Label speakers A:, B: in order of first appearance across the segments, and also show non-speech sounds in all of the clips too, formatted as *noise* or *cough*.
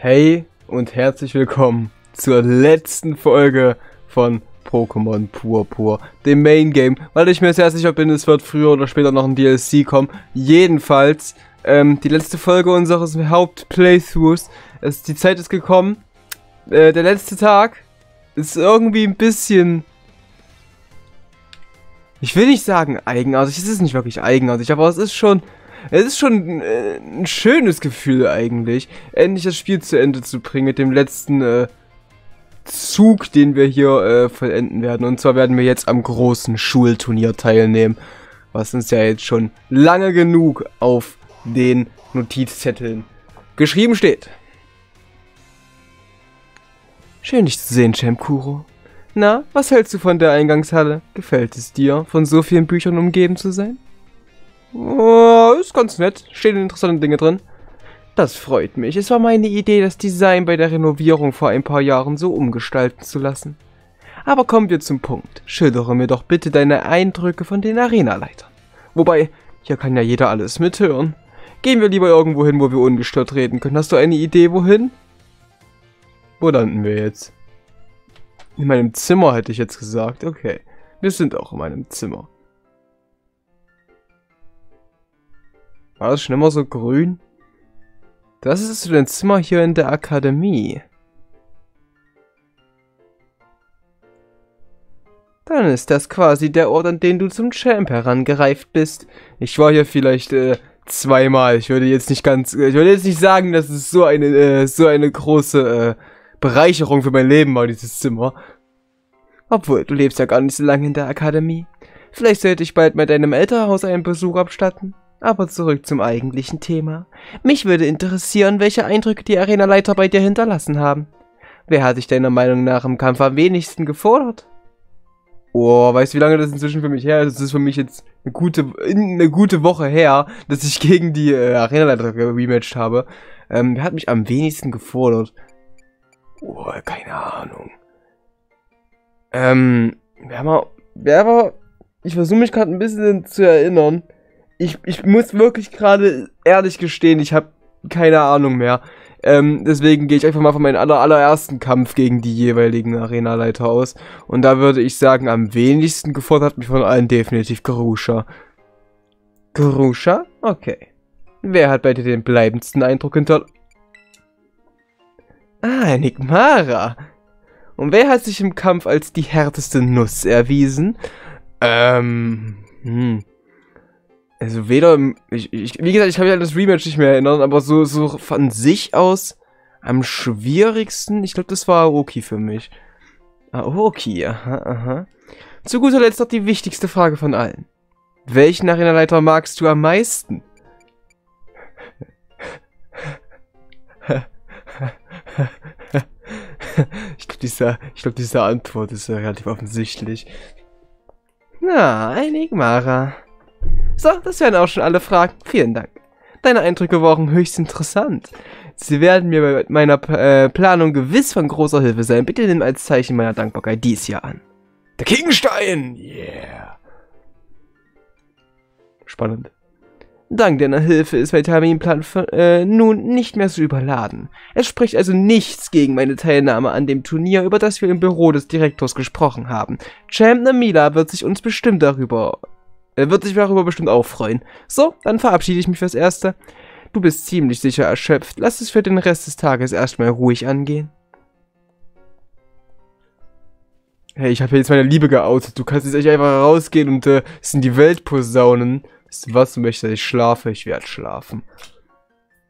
A: Hey und herzlich willkommen zur letzten Folge von Pokémon Purpur, dem Main Game, weil ich mir sehr sicher bin, es wird früher oder später noch ein DLC kommen. Jedenfalls, ähm, die letzte Folge unseres Hauptplaythroughs, die Zeit ist gekommen, äh, der letzte Tag ist irgendwie ein bisschen... Ich will nicht sagen eigenartig, es ist nicht wirklich eigenartig, aber es ist schon es ist schon äh, ein schönes Gefühl eigentlich, endlich das Spiel zu Ende zu bringen mit dem letzten äh, Zug, den wir hier äh, vollenden werden. Und zwar werden wir jetzt am großen Schulturnier teilnehmen, was uns ja jetzt schon lange genug auf den Notizzetteln geschrieben steht. Schön dich zu sehen, Champ Kuro. Na, was hältst du von der Eingangshalle? Gefällt es dir, von so vielen Büchern umgeben zu sein? Oh, ist ganz nett. Stehen interessante Dinge drin. Das freut mich. Es war meine Idee, das Design bei der Renovierung vor ein paar Jahren so umgestalten zu lassen. Aber kommen wir zum Punkt. Schildere mir doch bitte deine Eindrücke von den Arenaleitern. Wobei, hier kann ja jeder alles mithören. Gehen wir lieber irgendwo hin, wo wir ungestört reden können. Hast du eine Idee, wohin? Wo landen wir jetzt? In meinem Zimmer hätte ich jetzt gesagt. Okay. Wir sind auch in meinem Zimmer. War das schon immer so grün? Das ist dein Zimmer hier in der Akademie. Dann ist das quasi der Ort, an den du zum Champ herangereift bist. Ich war hier vielleicht äh, zweimal. Ich würde jetzt nicht ganz, ich würde jetzt nicht sagen, dass es so eine, äh, so eine große äh, Bereicherung für mein Leben war, dieses Zimmer. Obwohl, du lebst ja gar nicht so lange in der Akademie. Vielleicht sollte ich bald mit deinem Elternhaus einen Besuch abstatten. Aber zurück zum eigentlichen Thema. Mich würde interessieren, welche Eindrücke die Arenaleiter bei dir hinterlassen haben. Wer hat dich deiner Meinung nach im Kampf am wenigsten gefordert? Oh, weißt du, wie lange das inzwischen für mich her ist? Das ist für mich jetzt eine gute, eine gute Woche her, dass ich gegen die äh, Arenaleiter rematcht habe. Ähm, wer hat mich am wenigsten gefordert? Oh, keine Ahnung. Ähm, wer war, wer war, ich versuche mich gerade ein bisschen zu erinnern ich, ich muss wirklich gerade ehrlich gestehen, ich habe keine Ahnung mehr. Ähm, deswegen gehe ich einfach mal von meinem aller, allerersten Kampf gegen die jeweiligen Arenaleiter aus. Und da würde ich sagen, am wenigsten gefordert hat mich von allen definitiv Grusha. Grusha? Okay. Wer hat bei dir den bleibendsten Eindruck hinter... Ah, Enigmara. Und wer hat sich im Kampf als die härteste Nuss erwiesen? Ähm... Hm. Also weder, ich, ich, wie gesagt, ich kann mich an das Rematch nicht mehr erinnern, aber so, so von sich aus am schwierigsten, ich glaube, das war Aoki für mich. Aoki, aha, aha. Zu guter Letzt noch die wichtigste Frage von allen. Welchen Arenaleiter magst du am meisten? ich glaube, diese, ich glaub, diese Antwort ist ja relativ offensichtlich. Na, Enigmara. So, das wären auch schon alle Fragen. Vielen Dank. Deine Eindrücke waren höchst interessant. Sie werden mir bei meiner äh, Planung gewiss von großer Hilfe sein. Bitte nimm als Zeichen meiner Dankbarkeit dies hier an. Der Kingstein! Yeah! Spannend. Dank deiner Hilfe ist mein Terminplan äh, nun nicht mehr so überladen. Es spricht also nichts gegen meine Teilnahme an dem Turnier, über das wir im Büro des Direktors gesprochen haben. Champ Namila wird sich uns bestimmt darüber er wird sich darüber bestimmt auch freuen. So, dann verabschiede ich mich fürs Erste. Du bist ziemlich sicher erschöpft. Lass es für den Rest des Tages erstmal ruhig angehen. Hey, ich habe jetzt meine Liebe geoutet. Du kannst jetzt echt einfach rausgehen und äh, es in die Welt posaunen. Weißt du was, du möchtest, ich schlafe? Ich werde schlafen.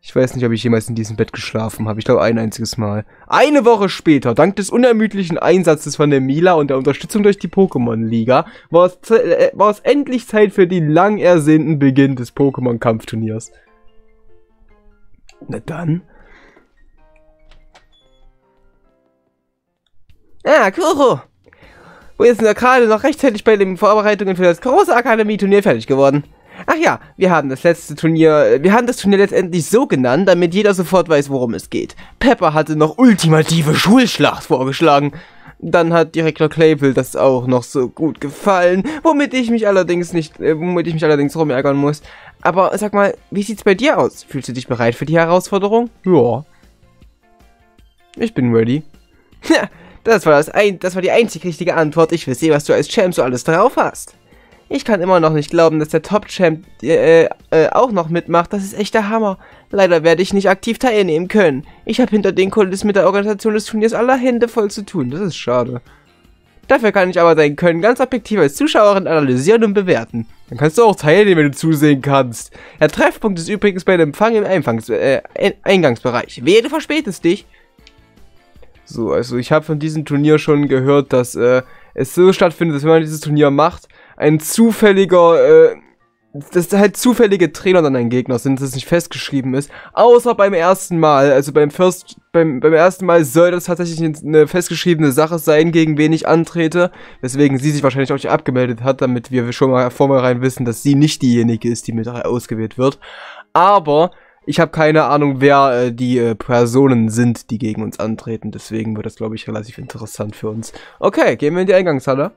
A: Ich weiß nicht, ob ich jemals in diesem Bett geschlafen habe. Ich glaube, ein einziges Mal. Eine Woche später, dank des unermüdlichen Einsatzes von der Mila und der Unterstützung durch die Pokémon-Liga, war, es, äh, war es endlich Zeit für den lang ersehnten Beginn des Pokémon-Kampfturniers. Na dann. Ah, Kuro! Wir sind ja gerade noch rechtzeitig bei den Vorbereitungen für das große Akademie-Turnier fertig geworden. Ach ja, wir haben das letzte Turnier, wir haben das Turnier letztendlich so genannt, damit jeder sofort weiß, worum es geht. Pepper hatte noch ultimative Schulschlacht vorgeschlagen. Dann hat Direktor Clayville das auch noch so gut gefallen, womit ich mich allerdings nicht, äh, womit ich mich allerdings rumärgern muss. Aber sag mal, wie sieht's bei dir aus? Fühlst du dich bereit für die Herausforderung? Ja. Ich bin ready. *laughs* das war, das, ein, das war die einzig richtige Antwort. Ich will sehen, was du als Champ so alles drauf hast. Ich kann immer noch nicht glauben, dass der Top-Champ äh, äh, auch noch mitmacht. Das ist echt der Hammer. Leider werde ich nicht aktiv teilnehmen können. Ich habe hinter den Kulissen mit der Organisation des Turniers aller Hände voll zu tun. Das ist schade. Dafür kann ich aber dein Können ganz objektiv als Zuschauerin analysieren und bewerten. Dann kannst du auch teilnehmen, wenn du zusehen kannst. Der Treffpunkt ist übrigens bei dem Empfang im Einfangs äh, Eingangsbereich. Wehe, du verspätest dich. So, also ich habe von diesem Turnier schon gehört, dass äh, es so stattfindet, dass wenn man dieses Turnier macht, ein zufälliger, äh, dass halt zufällige Trainer dann ein Gegner sind, dass es nicht festgeschrieben ist. Außer beim ersten Mal, also beim First, beim, beim ersten Mal soll das tatsächlich eine festgeschriebene Sache sein, gegen wen ich antrete. Weswegen sie sich wahrscheinlich auch nicht abgemeldet hat, damit wir schon mal vornherein wissen, dass sie nicht diejenige ist, die mit ausgewählt wird. Aber ich habe keine Ahnung, wer äh, die äh, Personen sind, die gegen uns antreten. Deswegen wird das, glaube ich, relativ interessant für uns. Okay, gehen wir in die Eingangshalle.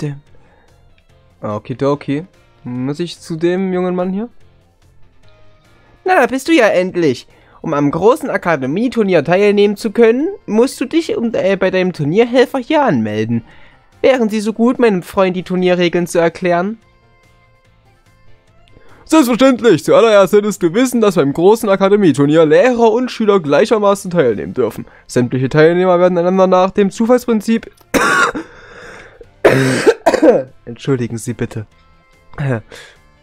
A: Dim. Okidoki. Muss ich zu dem jungen Mann hier? Na, da bist du ja endlich. Um am großen Akademieturnier teilnehmen zu können, musst du dich um, äh, bei deinem Turnierhelfer hier anmelden. Wären Sie so gut, meinem Freund die Turnierregeln zu erklären? Selbstverständlich! Zuallererst solltest du wissen, dass beim großen Akademieturnier Lehrer und Schüler gleichermaßen teilnehmen dürfen. Sämtliche Teilnehmer werden einander nach dem Zufallsprinzip *coughs* Entschuldigen Sie bitte. *coughs*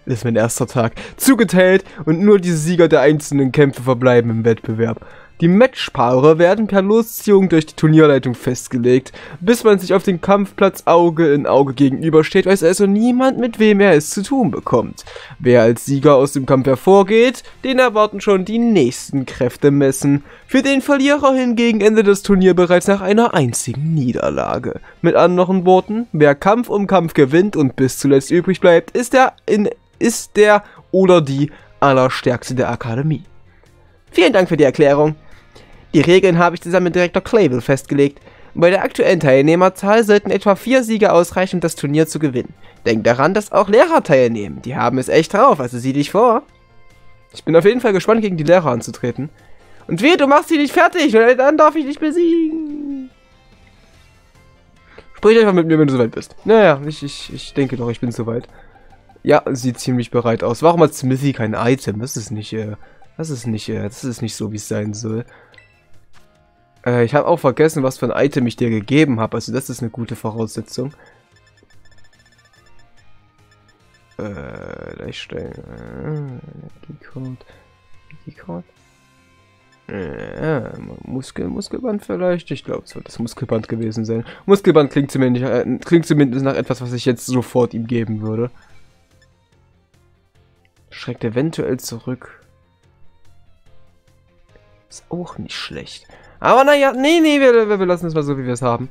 A: Ist mein erster Tag. Zugeteilt und nur die Sieger der einzelnen Kämpfe verbleiben im Wettbewerb. Die Matchpaare werden per Losziehung durch die Turnierleitung festgelegt. Bis man sich auf dem Kampfplatz Auge in Auge gegenübersteht, weiß also niemand, mit wem er es zu tun bekommt. Wer als Sieger aus dem Kampf hervorgeht, den erwarten schon die nächsten Kräfte messen. Für den Verlierer hingegen endet das Turnier bereits nach einer einzigen Niederlage. Mit anderen Worten, wer Kampf um Kampf gewinnt und bis zuletzt übrig bleibt, ist der, in, ist der oder die Allerstärkste der Akademie. Vielen Dank für die Erklärung. Die Regeln habe ich zusammen mit Direktor Clavel festgelegt. Bei der aktuellen Teilnehmerzahl sollten etwa vier Siege ausreichen, um das Turnier zu gewinnen. Denk daran, dass auch Lehrer teilnehmen. Die haben es echt drauf, also sieh dich vor. Ich bin auf jeden Fall gespannt, gegen die Lehrer anzutreten. Und wehe, du machst sie nicht fertig, dann darf ich dich besiegen. Sprich einfach mit mir, wenn du soweit bist. Naja, ich, ich, ich denke doch, ich bin soweit. Ja, sieht ziemlich bereit aus. Warum hat Smithy kein Item? Das ist nicht, äh, das ist nicht, äh, das ist nicht so, wie es sein soll. Äh, ich habe auch vergessen, was für ein Item ich dir gegeben habe. Also das ist eine gute Voraussetzung. Äh, Leichtstellen. Äh, Keycode. Keycode. Äh, Muskel, Muskelband vielleicht? Ich glaube, es wird das Muskelband gewesen sein. Muskelband klingt zumindest, äh, klingt zumindest nach etwas, was ich jetzt sofort ihm geben würde. Schreckt eventuell zurück. Ist auch nicht schlecht. Aber naja, nee, nee, wir, wir lassen es mal so, wie wir es haben.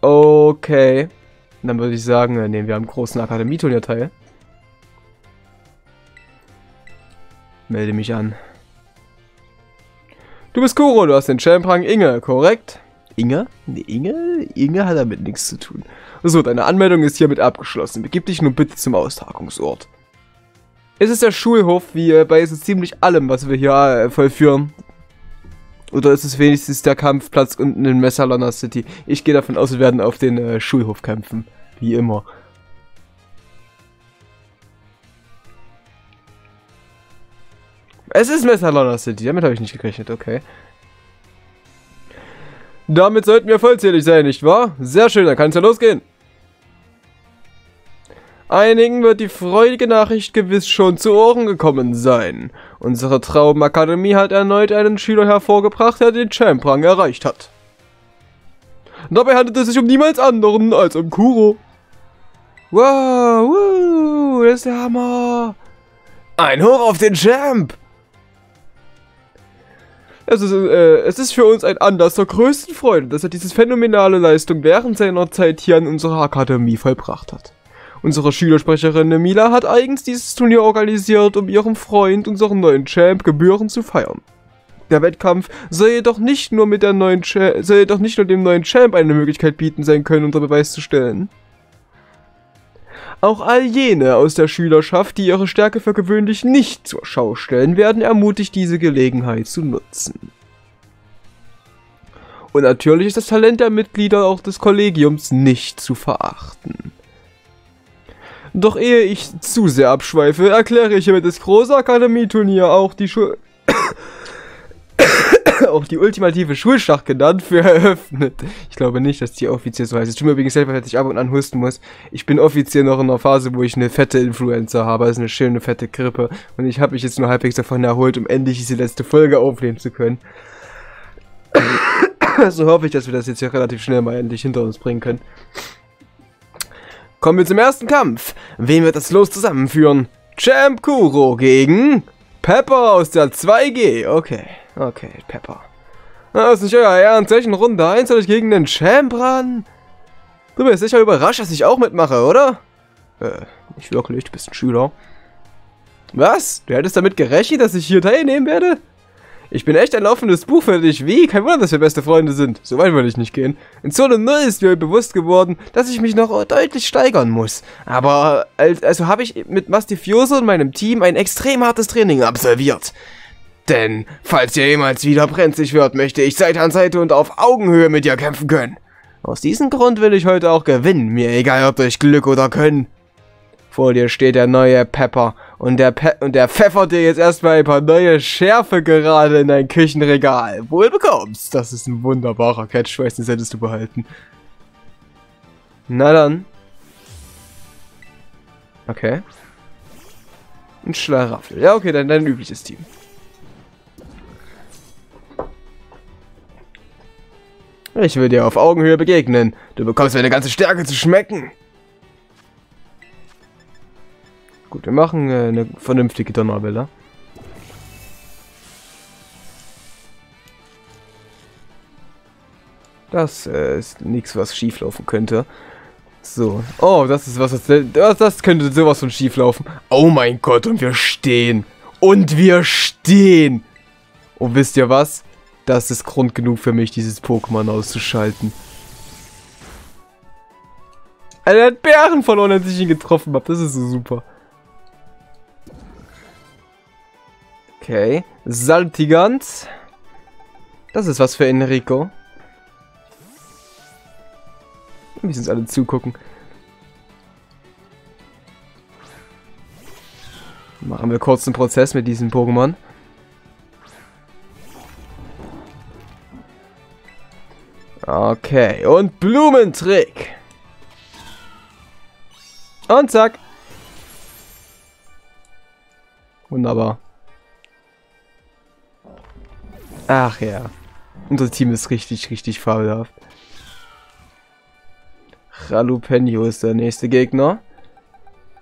A: Okay. Dann würde ich sagen, äh, nehmen wir am großen Akademieturnier teil. Melde mich an. Du bist Kuro, du hast den Champrang Inge, korrekt? Inge? Nee, Inge? Inge hat damit nichts zu tun. So, deine Anmeldung ist hiermit abgeschlossen. Begib dich nun bitte zum Austragungsort. Es ist der Schulhof, wie äh, bei so ziemlich allem, was wir hier äh, vollführen. Oder ist es wenigstens der Kampfplatz unten in Messalona City? Ich gehe davon aus, wir werden auf den äh, Schulhof kämpfen. Wie immer. Es ist Messalona City, damit habe ich nicht gerechnet, okay. Damit sollten wir vollzählig sein, nicht wahr? Sehr schön, dann kann es ja losgehen. Einigen wird die freudige Nachricht gewiss schon zu Ohren gekommen sein. Unsere Traubenakademie hat erneut einen Schüler hervorgebracht, der den Champrang erreicht hat. Dabei handelt es sich um niemals anderen als um Kuro. Wow, wow, das ist der Hammer. Ein Hoch auf den Champ. Es ist, äh, es ist für uns ein Anlass zur größten Freude, dass er diese phänomenale Leistung während seiner Zeit hier an unserer Akademie vollbracht hat. Unsere Schülersprecherin Mila hat eigens dieses Turnier organisiert, um ihrem Freund, unseren neuen Champ, Gebühren zu feiern. Der Wettkampf soll jedoch nicht nur mit der neuen Cha soll jedoch nicht nur dem neuen Champ eine Möglichkeit bieten sein können, unter Beweis zu stellen. Auch all jene aus der Schülerschaft, die ihre Stärke für gewöhnlich nicht zur Schau stellen, werden ermutigt, diese Gelegenheit zu nutzen. Und natürlich ist das Talent der Mitglieder auch des Kollegiums nicht zu verachten. Doch ehe ich zu sehr abschweife, erkläre ich hiermit das große Akademieturnier, auch die Schul *coughs* auch die ultimative Schulschlacht genannt, für eröffnet. Ich glaube nicht, dass die offiziell so heißt. Es tut mir übrigens selber, dass ich ab und an husten muss. Ich bin offiziell noch in einer Phase, wo ich eine fette Influenza habe, also eine schöne fette Grippe. Und ich habe mich jetzt nur halbwegs davon erholt, um endlich diese letzte Folge aufnehmen zu können. *coughs* so hoffe ich, dass wir das jetzt ja relativ schnell mal endlich hinter uns bringen können. Kommen wir zum ersten Kampf. Wen wird das Los zusammenführen? Champ Kuro gegen Pepper aus der 2G. Okay, okay, Pepper. Das ist nicht euer Ehrenzeichen. Runde 1 soll ich gegen den Champ ran? Du bist sicher überrascht, dass ich auch mitmache, oder? Äh, nicht wirklich, du bist ein Schüler. Was? Du hättest damit gerechnet, dass ich hier teilnehmen werde? Ich bin echt ein laufendes Buch für dich. Wie? Kein Wunder, dass wir beste Freunde sind. So weit würde ich nicht gehen. In Zone 0 ist mir bewusst geworden, dass ich mich noch deutlich steigern muss. Aber also habe ich mit Mastifioso und meinem Team ein extrem hartes Training absolviert. Denn, falls ihr jemals wieder brenzlig wird, möchte ich Seite an Seite und auf Augenhöhe mit dir kämpfen können. Aus diesem Grund will ich heute auch gewinnen, mir egal ob durch Glück oder Können. Vor dir steht der neue Pepper und der, Pe und der pfeffert dir jetzt erstmal ein paar neue Schärfe gerade in dein Küchenregal. Wohl bekommst. Das ist ein wunderbarer Catchphrase, den solltest du behalten. Na dann. Okay. Ein Schlaraffel. Ja, okay, dann dein übliches Team. Ich will dir auf Augenhöhe begegnen. Du bekommst meine ganze Stärke zu schmecken. Gut, wir machen äh, eine vernünftige Donnerwelle. Das äh, ist nichts, was schief laufen könnte. So. Oh, das ist was, das, das könnte sowas von schief laufen. Oh mein Gott, und wir stehen. Und wir stehen. Und wisst ihr was? Das ist Grund genug für mich, dieses Pokémon auszuschalten. Er hat Bären verloren, als ich ihn getroffen habe. Das ist so super. Okay. Saltigant. Das ist was für Enrico. Wir müssen uns alle zugucken. Machen wir kurz einen Prozess mit diesem Pokémon. Okay, und Blumentrick. Und zack. Wunderbar. Ach ja. Unser Team ist richtig, richtig fabelhaft. Ralupenio ist der nächste Gegner.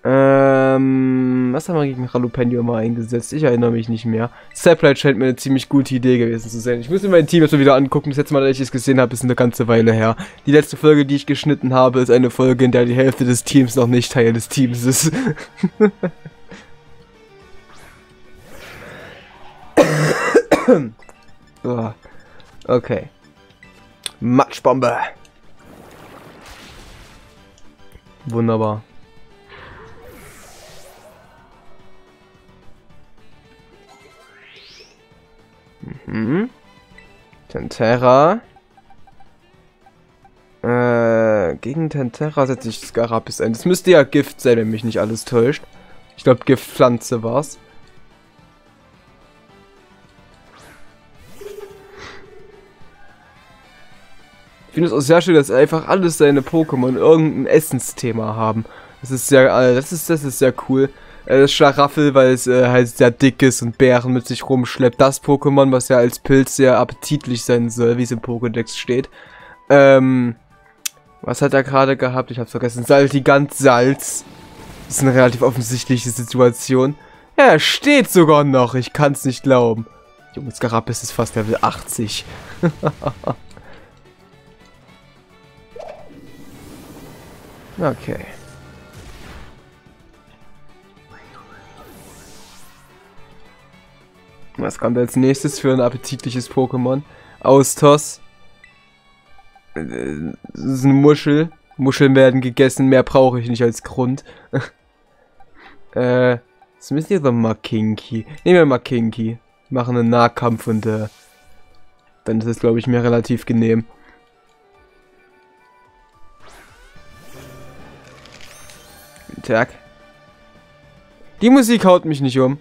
A: Ähm, was haben wir gegen Ralupenio mal eingesetzt? Ich erinnere mich nicht mehr. Saplight scheint mir eine ziemlich gute Idee gewesen zu sein. Ich muss mir mein Team jetzt mal wieder angucken. Das letzte Mal, dass ich es gesehen habe, ist eine ganze Weile her. Die letzte Folge, die ich geschnitten habe, ist eine Folge, in der die Hälfte des Teams noch nicht Teil des Teams ist. Oh. Okay. Matschbombe. Wunderbar. Mhm. Tentera. Äh, gegen Tentera setze ich Scarabis ein. Das müsste ja Gift sein, wenn mich nicht alles täuscht. Ich glaube, Giftpflanze war's. Ich finde es auch sehr schön, dass einfach alles seine Pokémon irgendein Essensthema haben. Das ist sehr, äh, das ist, das ist sehr cool. Äh, das Schlaraffel, weil es äh, halt sehr dick ist und Bären mit sich rumschleppt. Das Pokémon, was ja als Pilz sehr appetitlich sein soll, wie es im Pokédex steht. Ähm, was hat er gerade gehabt? Ich hab's vergessen. Saltigant Salz. Das ist eine relativ offensichtliche Situation. Ja, er steht sogar noch. Ich kann's nicht glauben. Junge, Scarabis ist fast Level 80. *laughs* Okay. Was kommt als nächstes für ein appetitliches Pokémon? Austos. Das ist eine Muschel. Muscheln werden gegessen, mehr brauche ich nicht als Grund. *laughs* äh, Smithy oder Makinki? Nehmen wir Makinki. Machen einen Nahkampf und äh, dann ist es, glaube ich, mir relativ genehm. Tag. Die Musik haut mich nicht um.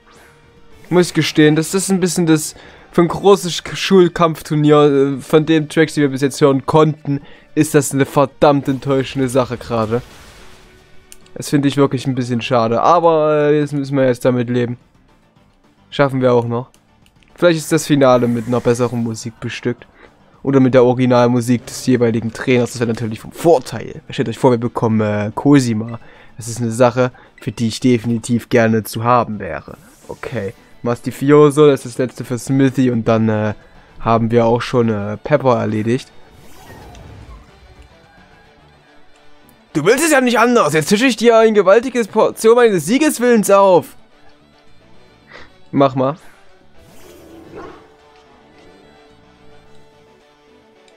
A: Muss ich gestehen, das ist ein bisschen das für ein großes Schulkampfturnier, äh, von den Tracks, die wir bis jetzt hören konnten, ist das eine verdammt enttäuschende Sache gerade. Das finde ich wirklich ein bisschen schade. Aber äh, jetzt müssen wir jetzt damit leben. Schaffen wir auch noch. Vielleicht ist das Finale mit einer besseren Musik bestückt. Oder mit der Originalmusik des jeweiligen Trainers. Das wäre natürlich vom Vorteil. Stellt euch vor, wir bekommen äh, Cosima. Das ist eine Sache, für die ich definitiv gerne zu haben wäre. Okay. Mastifioso, das ist das letzte für Smithy. Und dann äh, haben wir auch schon äh, Pepper erledigt. Du willst es ja nicht anders. Jetzt tische ich dir ein gewaltiges Portion meines Siegeswillens auf. Mach mal.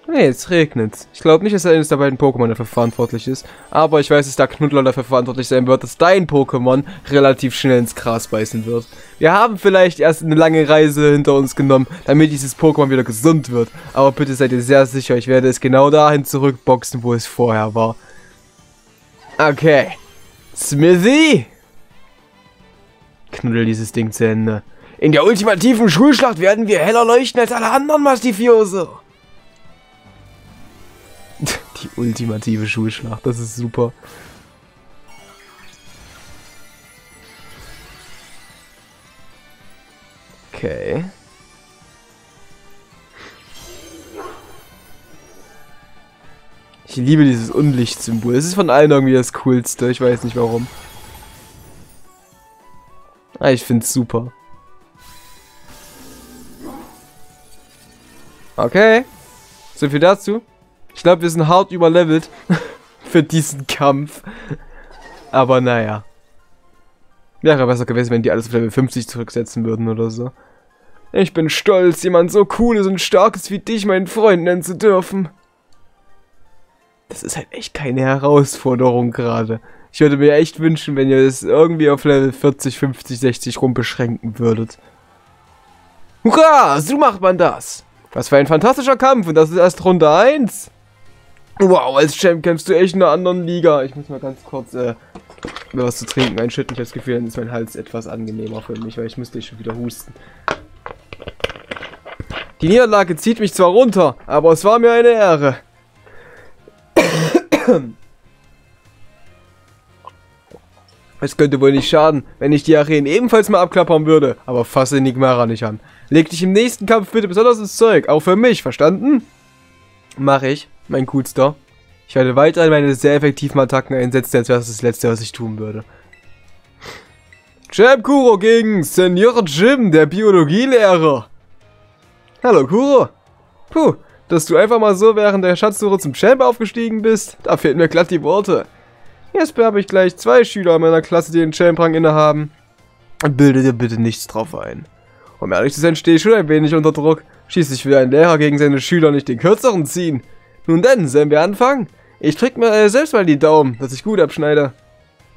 A: Hey, es regnet. Ich glaube nicht, dass eines der beiden Pokémon dafür verantwortlich ist. Aber ich weiß, dass der Knuddler dafür verantwortlich sein wird, dass dein Pokémon relativ schnell ins Gras beißen wird. Wir haben vielleicht erst eine lange Reise hinter uns genommen, damit dieses Pokémon wieder gesund wird. Aber bitte seid ihr sehr sicher, ich werde es genau dahin zurückboxen, wo es vorher war. Okay. Smithy! Knuddel dieses Ding zu Ende. In der ultimativen Schulschlacht werden wir heller leuchten als alle anderen Mastifioso. Die ultimative Schulschlacht, das ist super. Okay. Ich liebe dieses Unlichtsymbol. Es ist von allen irgendwie das coolste. Ich weiß nicht warum. Ah, ich find's super. Okay. So viel dazu. Ich glaube, wir sind hart überlevelt *laughs* für diesen Kampf. Aber naja. Wäre besser gewesen, wenn die alles auf Level 50 zurücksetzen würden oder so. Ich bin stolz, jemand so cooles und starkes wie dich meinen Freund nennen zu dürfen. Das ist halt echt keine Herausforderung gerade. Ich würde mir echt wünschen, wenn ihr es irgendwie auf Level 40, 50, 60 rum beschränken würdet. Hurra, so macht man das. Was für ein fantastischer Kampf und das ist erst Runde 1. Wow, als Champ kämpfst du echt in einer anderen Liga. Ich muss mal ganz kurz äh, mir was zu trinken einschütten. Ich habe das Gefühl, dann ist mein Hals etwas angenehmer für mich, weil ich müsste schon wieder husten. Die Niederlage zieht mich zwar runter, aber es war mir eine Ehre. Es könnte wohl nicht schaden, wenn ich die Arenen ebenfalls mal abklappern würde, aber fasse Enigmara nicht an. Leg dich im nächsten Kampf bitte besonders ins Zeug, auch für mich, verstanden? Mach ich, mein Coolster. Ich werde weiterhin meine sehr effektiven Attacken einsetzen, als wäre das das letzte, was ich tun würde. Champ Kuro gegen Senior Jim, der Biologielehrer. Hallo Kuro. Puh, dass du einfach mal so während der Schatzsuche zum Champ aufgestiegen bist, da fehlen mir glatt die Worte. Jetzt habe ich gleich zwei Schüler in meiner Klasse, die den Champ-Rang innehaben. Bilde dir bitte nichts drauf ein. Um ehrlich zu sein, stehe ich schon ein wenig unter Druck. Schließlich will ein Lehrer gegen seine Schüler nicht den kürzeren ziehen. Nun denn, sollen wir anfangen? Ich drück mir äh, selbst mal die Daumen, dass ich gut abschneide.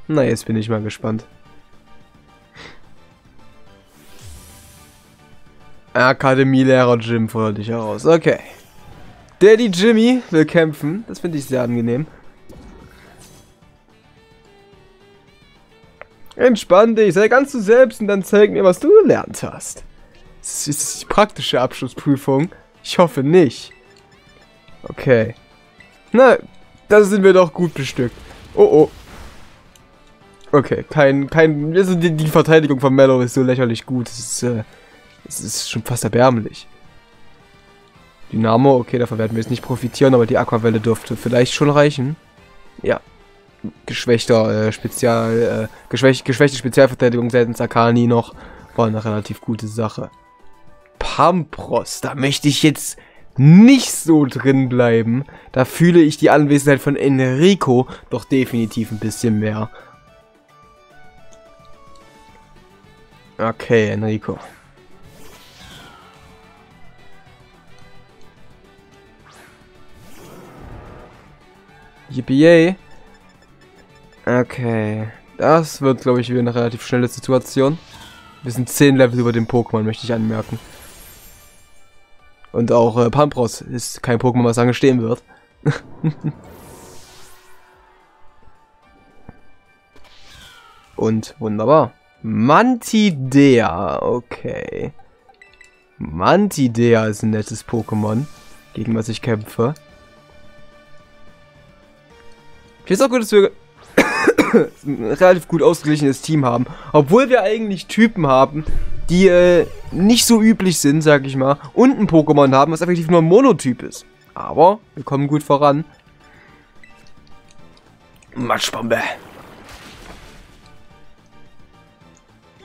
A: Na, jetzt bin ich mal gespannt. Akademielehrer Jim fordert dich heraus. Okay. Daddy Jimmy will kämpfen. Das finde ich sehr angenehm. Entspann dich, sei ganz du selbst und dann zeig mir, was du gelernt hast. Das ist die praktische Abschlussprüfung. Ich hoffe nicht. Okay. Na, da sind wir doch gut bestückt. Oh, oh. Okay, kein, kein, also die, die Verteidigung von Mellow ist so lächerlich gut. Es ist, äh, es ist schon fast erbärmlich. Dynamo, okay, davon werden wir jetzt nicht profitieren, aber die Aquavelle dürfte vielleicht schon reichen. Ja. Geschwächter, äh, Spezial, äh, geschwäch, geschwächte Spezialverteidigung seitens Akani noch. War eine relativ gute Sache. Pampros, da möchte ich jetzt nicht so drin bleiben. Da fühle ich die Anwesenheit von Enrico doch definitiv ein bisschen mehr. Okay, Enrico. Yippie. Okay. Das wird, glaube ich, wieder eine relativ schnelle Situation. Wir sind 10 Level über dem Pokémon, möchte ich anmerken. Und auch äh, Pampros ist kein Pokémon, was lange stehen wird. *laughs* Und wunderbar. Mantidea, okay. Mantidea ist ein nettes Pokémon, gegen was ich kämpfe. Ich finde es auch gut, dass wir *coughs* ein relativ gut ausgeglichenes Team haben. Obwohl wir eigentlich Typen haben, die äh, nicht so üblich sind, sag ich mal. Und ein Pokémon haben, was effektiv nur ein Monotyp ist. Aber wir kommen gut voran. Matschbombe.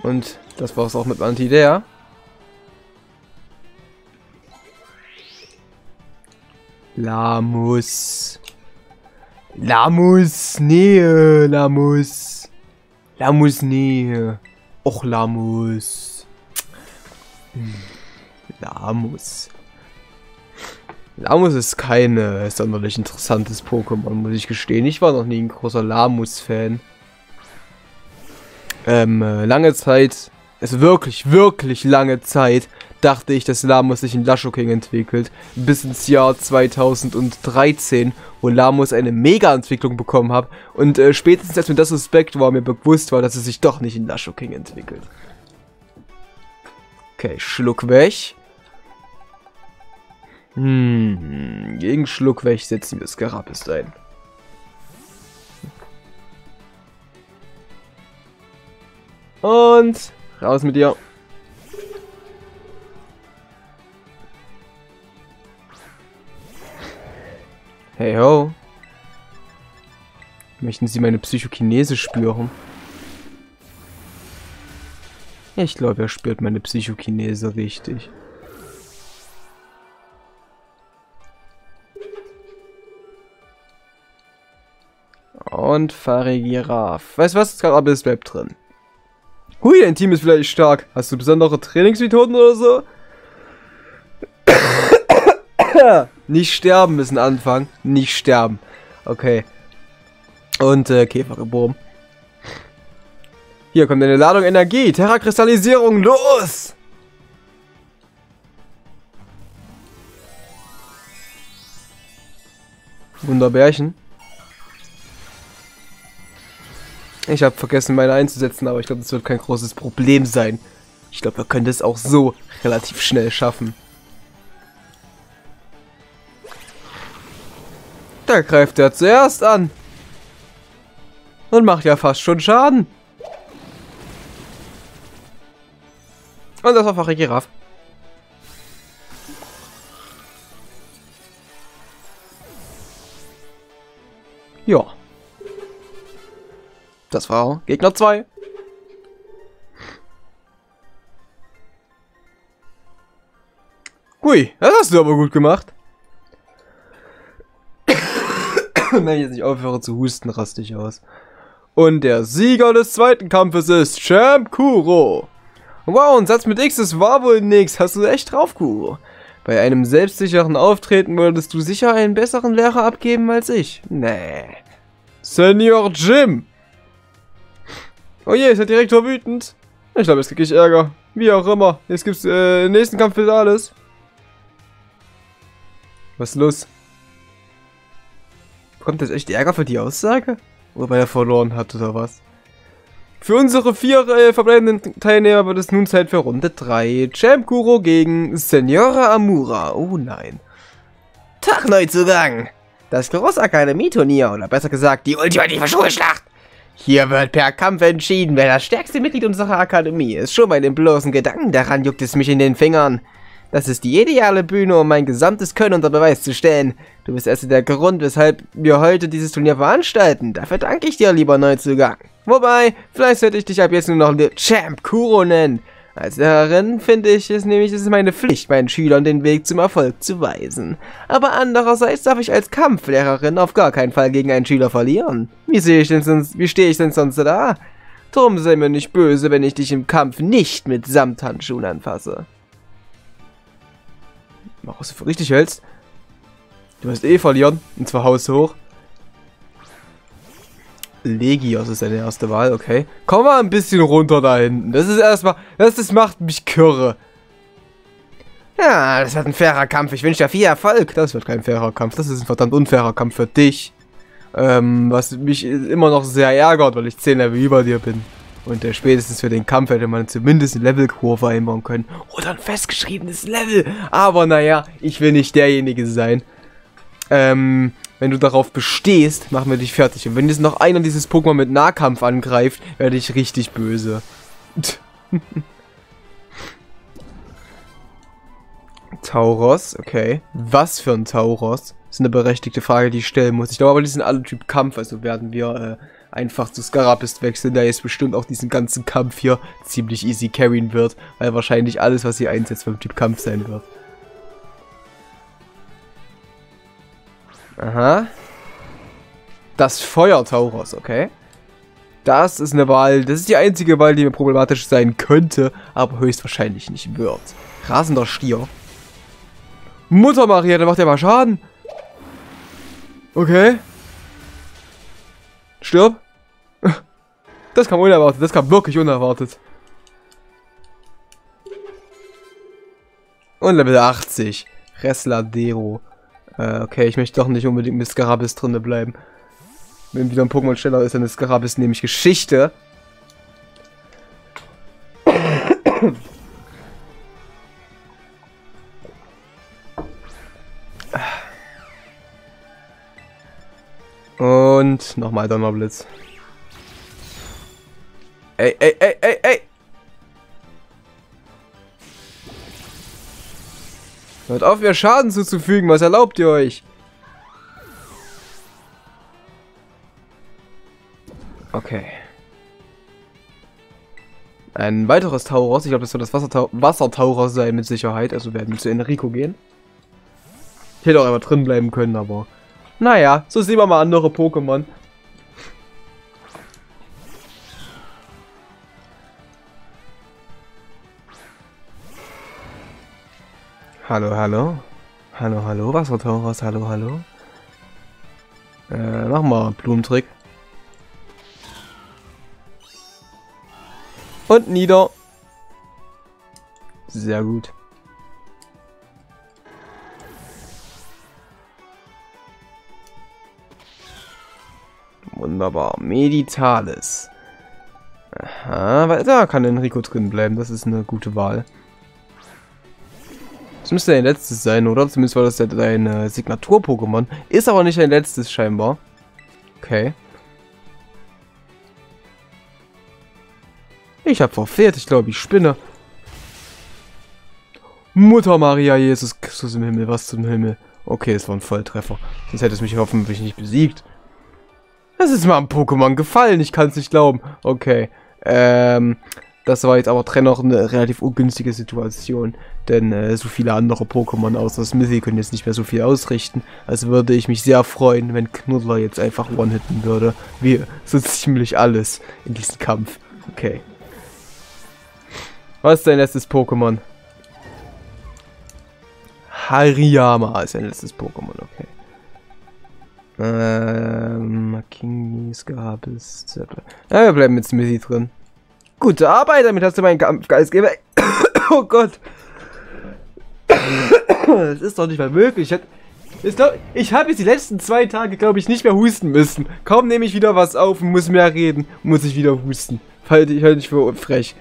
A: Und das war's auch mit Antidea. Lamus. Lamus, Nähe, Lamus. Lamus, Nähe. Och, Lamus. *laughs* Lamus. Lamus ist kein äh, sonderlich interessantes Pokémon, muss ich gestehen. Ich war noch nie ein großer Lamus-Fan. Ähm, äh, lange Zeit, also wirklich, wirklich lange Zeit, dachte ich, dass Lamus sich in Lashoking entwickelt. Bis ins Jahr 2013, wo Lamus eine Mega-Entwicklung bekommen hat. Und äh, spätestens als mir das Suspekt war, mir bewusst war, dass es sich doch nicht in Lashoking entwickelt. Okay, Schluck weg. Hm, gegen Schluck weg setzen wir Scarapist ein. Und raus mit dir. Hey ho. Möchten Sie meine Psychokinese spüren? Ich glaube, er spürt meine Psychokinese richtig. Und Farigiraf. Weißt du was? Es gab alles Web drin. Hui, dein Team ist vielleicht stark. Hast du besondere Trainingsmethoden oder so? *coughs* Nicht sterben müssen anfangen. Nicht sterben. Okay. Und äh, Käfer geboren. Hier kommt eine Ladung Energie. Terrakristallisierung. Los! Wunderbärchen. Ich habe vergessen, meine einzusetzen, aber ich glaube, das wird kein großes Problem sein. Ich glaube, wir können das auch so relativ schnell schaffen. Da greift er zuerst an. Und macht ja fast schon Schaden. Und das war einfach Giraffe. Ja. Das war Gegner 2. Hui, das hast du aber gut gemacht. *coughs* Wenn ich jetzt nicht aufhöre zu husten, raste ich aus. Und der Sieger des zweiten Kampfes ist Champ Kuro. Wow, ein Satz mit X, das war wohl nix. Hast du echt drauf, Kuro. Bei einem selbstsicheren Auftreten würdest du sicher einen besseren Lehrer abgeben als ich. Nee. Senior Jim. Oh je, ist der Direktor wütend? Ich glaube, jetzt krieg ich Ärger. Wie auch immer. Jetzt gibt's äh, nächsten Kampf für alles. Was ist los? Kommt das echt Ärger für die Aussage? Oder weil er verloren hat oder was? Für unsere vier äh, verbleibenden Teilnehmer wird es nun Zeit für Runde 3. Champ Kuro gegen Senora Amura. Oh nein.
B: Tag Neuzugang! Das Großakademie-Turnier, oder besser gesagt die ultimative Schulschlacht. Hier wird per Kampf entschieden, wer das stärkste Mitglied unserer Akademie ist. Schon bei dem bloßen Gedanken daran juckt es mich in den Fingern. Das ist die ideale Bühne, um mein gesamtes Können unter Beweis zu stellen. Du bist erst der Grund, weshalb wir heute dieses Turnier veranstalten. Dafür danke ich dir, lieber Neuzugang. Wobei, vielleicht sollte ich dich ab jetzt nur noch Champ Kuro nennen. Als Lehrerin finde ich es nämlich, es ist meine Pflicht, meinen Schülern den Weg zum Erfolg zu weisen. Aber andererseits darf ich als Kampflehrerin auf gar keinen Fall gegen einen Schüler verlieren. Wie sehe ich denn sonst, wie stehe ich denn sonst da? Drum sei mir nicht böse, wenn ich dich im Kampf nicht mit Samthandschuhen anfasse.
A: Mach, was du für richtig hältst. Du wirst eh verlieren, und zwar haushoch. Legios ist deine erste Wahl, okay. Komm mal ein bisschen runter da hinten. Das ist erstmal, das, das macht mich kürre.
B: Ja, das wird ein fairer Kampf. Ich wünsche dir viel Erfolg.
A: Das wird kein fairer Kampf. Das ist ein verdammt unfairer Kampf für dich. Ähm, was mich immer noch sehr ärgert, weil ich 10 Level über dir bin. Und äh, spätestens für den Kampf hätte man zumindest eine Levelkurve einbauen können. Oder ein festgeschriebenes Level. Aber naja, ich will nicht derjenige sein. Ähm, wenn du darauf bestehst, machen wir dich fertig. Und wenn jetzt noch einer dieses Pokémon mit Nahkampf angreift, werde ich richtig böse. *laughs* Tauros, okay. Was für ein Tauros? Das ist eine berechtigte Frage, die ich stellen muss. Ich glaube aber, die sind alle Typ Kampf, also werden wir äh, einfach zu Scarabist wechseln, der jetzt bestimmt auch diesen ganzen Kampf hier ziemlich easy carryen wird, weil wahrscheinlich alles, was sie einsetzt, beim Typ Kampf sein wird. Aha. Das Feuer okay. Das ist eine Wahl, das ist die einzige Wahl, die mir problematisch sein könnte, aber höchstwahrscheinlich nicht wird. Rasender Stier. Mutter Maria, der macht ja mal Schaden. Okay. Stirb. *laughs* Das kam unerwartet, das kam wirklich unerwartet. Und Level 80. Resladero. Äh, okay, ich möchte doch nicht unbedingt mit Scarabis drinne bleiben. Wenn wieder ein Pokémon schneller ist, dann ist Scarabis nämlich Geschichte. Und nochmal Donnerblitz. Ey, ey, ey, ey, ey! Hört auf, mir Schaden zuzufügen. Was erlaubt ihr euch? Okay. Ein weiteres Tauros. Ich glaube, das soll das Wassertau Wassertauros sein mit Sicherheit. Also werden wir zu Enrico gehen. Ich hätte auch einfach drin bleiben können, aber... Naja, so sehen wir mal andere Pokémon. Hallo, hallo. Hallo, hallo, Wassertauros, hallo, hallo. Äh, mach mal Blumentrick. Und nieder. Sehr gut. Wunderbar. Meditales. Aha, da kann Enrico drin bleiben. Das ist eine gute Wahl. Das müsste dein letztes sein, oder? Zumindest war das ja dein äh, Signatur-Pokémon. Ist aber nicht dein letztes scheinbar. Okay. Ich habe verfehlt. Ich glaube, ich spinne. Mutter Maria, Jesus Christus im Himmel. Was zum Himmel. Okay, es war ein Volltreffer. Sonst hätte es mich hoffentlich nicht besiegt. Das ist mal ein Pokémon gefallen. Ich kann es nicht glauben. Okay. Ähm, das war jetzt aber dennoch eine relativ ungünstige Situation, denn äh, so viele andere Pokémon außer Smithy können jetzt nicht mehr so viel ausrichten. Also würde ich mich sehr freuen, wenn Knuddler jetzt einfach one-hitten würde. Wie so *laughs* ziemlich alles in diesem Kampf. Okay. Was ist dein letztes Pokémon? Hariyama ist dein letztes Pokémon, okay. Ähm, Makingis, Gabis, Ja, wir bleiben mit Smithy drin. Gute Arbeit, damit hast du meinen Kampfgeist geweckt. *coughs* oh Gott. das ist doch nicht mal möglich. Ich, ich habe jetzt die letzten zwei Tage, glaube ich, nicht mehr husten müssen. Kaum nehme ich wieder was auf und muss mehr reden, muss ich wieder husten. Halte ich, halte ich für frech.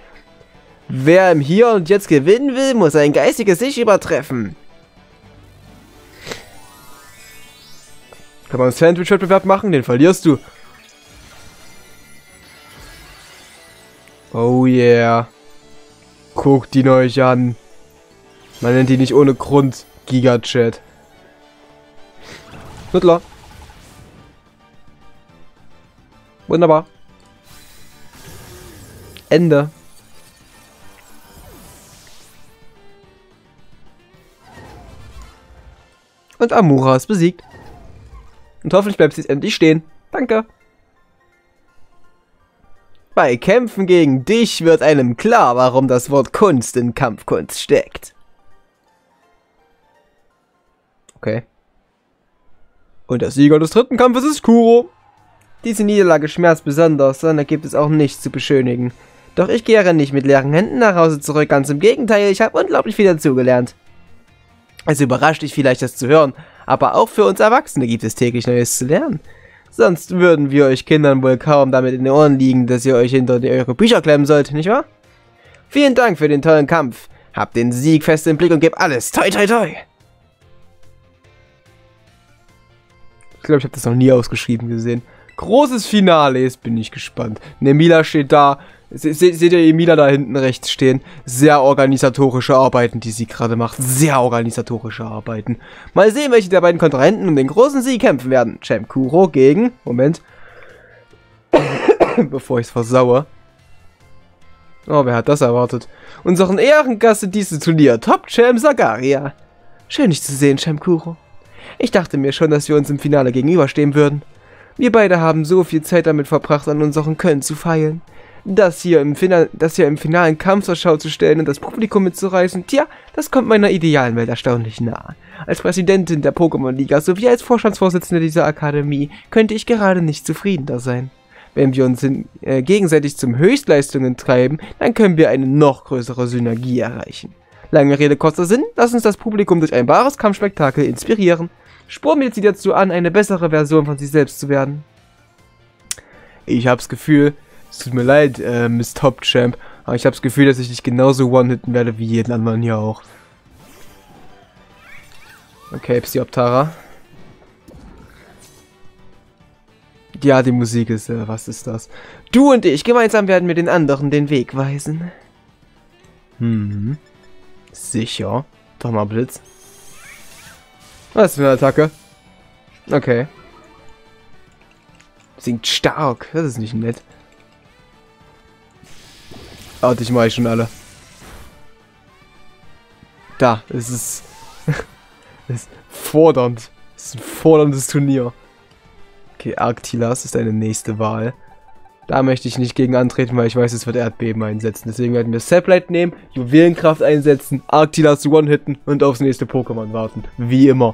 A: Wer im Hier und Jetzt gewinnen will, muss sein geistiges Sich übertreffen. Kann man einen Sandwich-Wettbewerb machen? Den verlierst du. Oh yeah. Guckt ihn euch an. Man nennt die nicht ohne Grund Gigachat. Nuttler. Wunderbar. Ende. Und Amura ist besiegt. Und hoffentlich bleibt sie endlich stehen. Danke. Bei Kämpfen gegen dich wird einem klar, warum das Wort Kunst in Kampfkunst steckt. Okay. Und der Sieger des dritten Kampfes ist Kuro.
B: Diese Niederlage schmerzt besonders, sondern gibt es auch nichts zu beschönigen. Doch ich kehre nicht mit leeren Händen nach Hause zurück, ganz im Gegenteil, ich habe unglaublich viel dazugelernt. Es überrascht dich vielleicht, das zu hören, aber auch für uns Erwachsene gibt es täglich Neues zu lernen. Sonst würden wir euch Kindern wohl kaum damit in den Ohren liegen, dass ihr euch hinter eure Bücher klemmen sollt, nicht wahr? Vielen Dank für den tollen Kampf. Habt den Sieg fest im Blick und gebt alles. Toi, toi, toi.
A: Ich glaube, ich habe das noch nie ausgeschrieben gesehen. Großes Finale, jetzt bin ich gespannt. Nemila steht da. Se seht ihr Emila da hinten rechts stehen? Sehr organisatorische Arbeiten, die sie gerade macht. Sehr organisatorische Arbeiten. Mal sehen, welche der beiden Kontrahenten um den großen Sieg kämpfen werden. Champ Kuro gegen... Moment. *coughs* Bevor ich es versaue. Oh, wer hat das erwartet? Unseren Ehrengast in diesem Turnier, Top Champ Sagaria. Schön, dich zu sehen, Champ Kuro. Ich dachte mir schon, dass wir uns im Finale gegenüberstehen würden. Wir beide haben so viel Zeit damit verbracht, an unseren Können zu feilen. Das hier im, Final das hier im finalen Kampf zur Schau zu stellen und das Publikum mitzureißen, tja, das kommt meiner idealen Welt erstaunlich nahe. Als Präsidentin der Pokémon-Liga sowie als Vorstandsvorsitzende dieser Akademie könnte ich gerade nicht zufriedener sein. Wenn wir uns in, äh, gegenseitig zum Höchstleistungen treiben, dann können wir eine noch größere Synergie erreichen. Lange Rede, kurzer Sinn, lass uns das Publikum durch ein wahres Kampfspektakel inspirieren. Sporn sie dazu an, eine bessere Version von sich selbst zu werden. Ich hab's Gefühl, es tut mir leid, äh, Miss Top Champ, aber ich hab's Gefühl, dass ich dich genauso one-hitten werde wie jeden anderen hier auch. Okay, Psyoptara. Ja, die Musik ist, äh, was ist das? Du und ich, gemeinsam werden wir den anderen den Weg weisen. Hm. Sicher. Donnerblitz. Was für eine Attacke? Okay. Singt stark. Das ist nicht nett. Oh, dich mache ich schon alle. Da, es ist, *laughs* es ist fordernd. Es ist ein forderndes Turnier. Okay, Arctilas ist deine nächste Wahl. Da möchte ich nicht gegen antreten, weil ich weiß, es wird Erdbeben einsetzen. Deswegen werden wir Saplite nehmen, Juwelenkraft einsetzen, Arctilas one-hitten und aufs nächste Pokémon warten. Wie immer.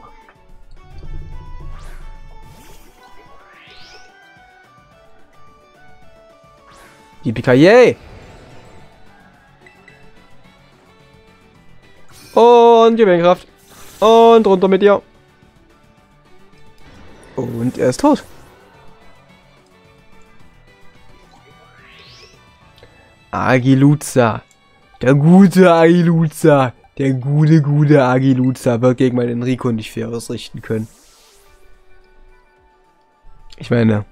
A: Yippie Und Juwelenkraft. Und runter mit dir. Und er ist tot. Agiluza. Der gute Agiluza. Der gute, gute Agiluza wird gegen meinen Enrico nicht fair ausrichten können. Ich meine,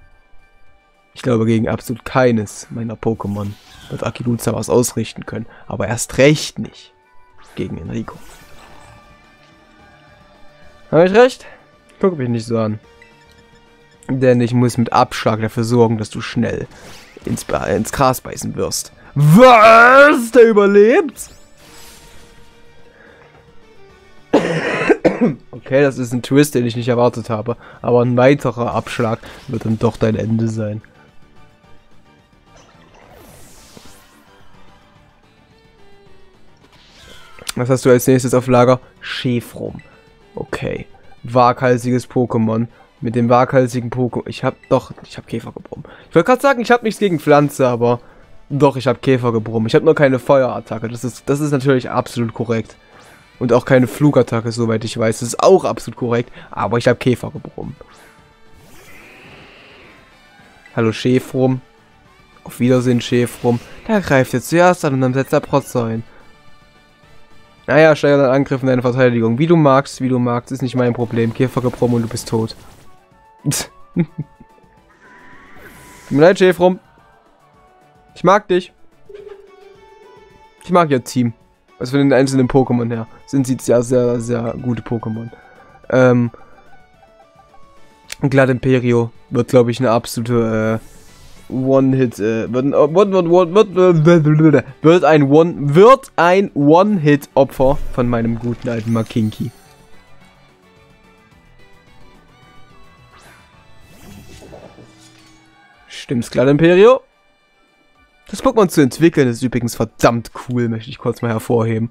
A: ich glaube gegen absolut keines meiner Pokémon wird Agiluza was ausrichten können. Aber erst recht nicht gegen Enrico. Habe ich recht? Guck mich nicht so an. Denn ich muss mit Abschlag dafür sorgen, dass du schnell ins, ins Gras beißen wirst. Was? Der überlebt? Okay, das ist ein Twist, den ich nicht erwartet habe. Aber ein weiterer Abschlag wird dann doch dein Ende sein. Was hast du als nächstes auf Lager? Schäfrum. Okay. Waghalsiges Pokémon. Mit dem waghalsigen Pokémon. Ich hab doch. Ich hab Käfer gebrummen. Ich wollte gerade sagen, ich habe nichts gegen Pflanze, aber. Doch, ich habe Käfer gebrummen. Ich habe nur keine Feuerattacke. Das ist, das ist natürlich absolut korrekt. Und auch keine Flugattacke, soweit ich weiß. Das ist auch absolut korrekt. Aber ich habe Käfer gebrummen. Hallo Schäfrum. Auf Wiedersehen, Schäfrum. Der greift jetzt zuerst an und dann setzt er Protzer ein. Naja, steigere deinen Angriff und deine Verteidigung. Wie du magst, wie du magst, ist nicht mein Problem. Käfer gebrochen und du bist tot. *laughs* Tut mir leid, Schäfrum. Ich mag dich. Ich mag ihr Team. Also von den einzelnen Pokémon her. Sind sie sehr, sehr, sehr gute Pokémon. Ähm. Glad Imperio wird, glaube ich, eine absolute äh, One-Hit, äh, wird, wird, wird, wird ein One, wird ein One-Hit-Opfer von meinem guten alten Makinki. Stimmt's klar, Imperio? Das Pokémon zu entwickeln ist übrigens verdammt cool, möchte ich kurz mal hervorheben.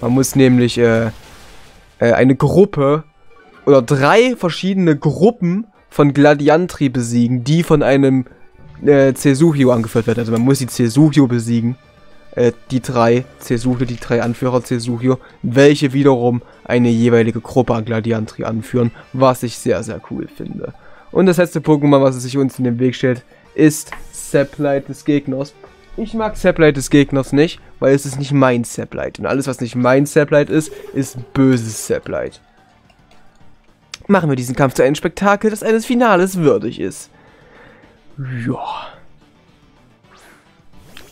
A: Man muss nämlich äh, äh, eine Gruppe oder drei verschiedene Gruppen von Gladiantri besiegen, die von einem äh, Cesuchio angeführt wird. Also man muss die Cesuchio besiegen. Äh, die drei Cesuchio, die drei Anführer Cesuchio, welche wiederum eine jeweilige Gruppe an Gladiantri anführen, was ich sehr, sehr cool finde. Und das letzte Pokémon, was sich uns in den Weg stellt, ist Saplite des Gegners. Ich mag Saplite des Gegners nicht, weil es ist nicht mein Saplite. Und alles, was nicht mein Saplite ist, ist böses Saplite. Machen wir diesen Kampf zu einem Spektakel, das eines Finales würdig ist. Ja.